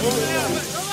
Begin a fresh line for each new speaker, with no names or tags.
Vamos vamos.